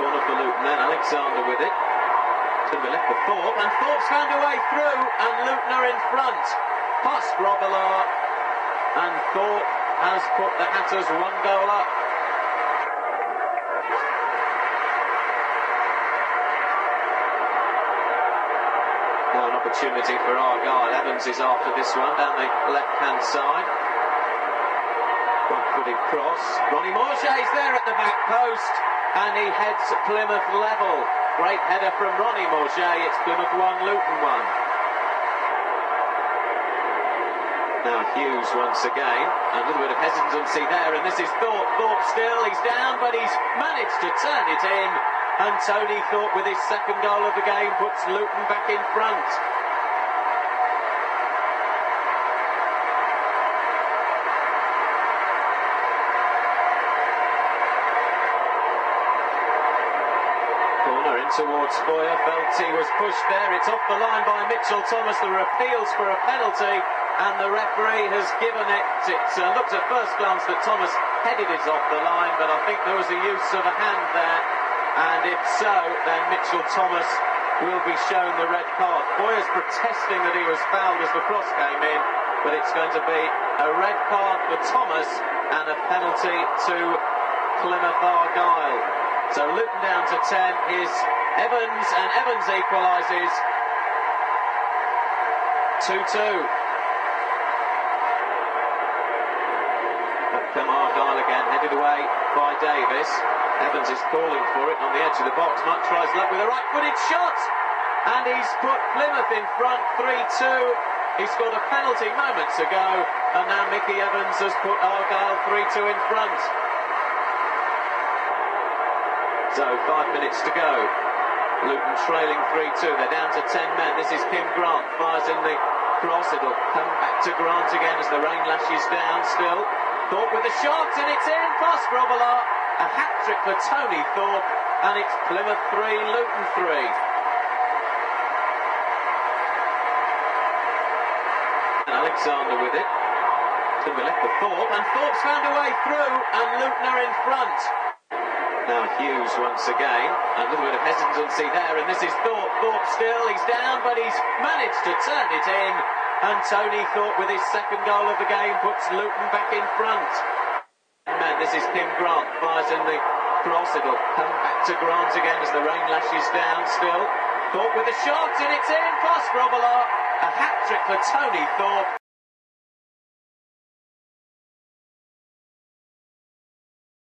Corner for Luton then. Alexander with it. To the left for Thorpe, and Thorpe's found a way through, and Luton are in front. Past Grobbelaar, and Thorpe has put the Hatters one goal up. Now an opportunity for Argyle. Evans is after this one down the left-hand side. One-footed cross. Ronnie is there at the back post, and he heads Plymouth level. Great header from Ronnie Mauge. It's Plymouth 1, Luton 1. Now Hughes once again. A little bit of hesitancy there, and this is Thorpe. Thorpe still, he's down, but he's managed to turn it in. And Tony Thorpe, with his second goal of the game, puts Luton back in front. Corner in towards Feuer. Felty was pushed there. It's off the line by Mitchell Thomas. There were appeals for a penalty, and the referee has given it. It uh, looked at first glance that Thomas headed it off the line, but I think there was a use of a hand there. And if so, then Mitchell Thomas will be shown the red card. Boyer's protesting that he was fouled as the cross came in, but it's going to be a red card for Thomas and a penalty to Plymouth Argyle. So Luton down to 10 is Evans, and Evans equalises 2 2. Come Argyle again, headed away by Davis. Evans is calling for it on the edge of the box. Mike tries luck with a right-footed shot, and he's put Plymouth in front 3-2. He scored a penalty moments ago, and now Mickey Evans has put Argyle 3-2 in front. So five minutes to go. Luton trailing 3-2. They're down to 10 men. This is Kim Grant. Fires in the cross. It'll come back to Grant again as the rain lashes down still. Thorpe with the shot, and it's in past Grobbelaar. A hat trick for Tony Thorpe, and it's Plymouth 3, Luton 3. And Alexander with it. To the left for Thorpe, and Thorpe's found a way through, and Luton are in front. Now Hughes once again. A little bit of hesitancy there, and this is Thorpe. Thorpe still, he's down, but he's managed to turn it in. And Tony Thorpe, with his second goal of the game, puts Luton back in front. Man, this is Kim Grant, fires in the cross. It'll come back to Grant again as the rain lashes down still. Thorpe with a shot, and it's in past Grobbelaar. A hat trick for Tony Thorpe.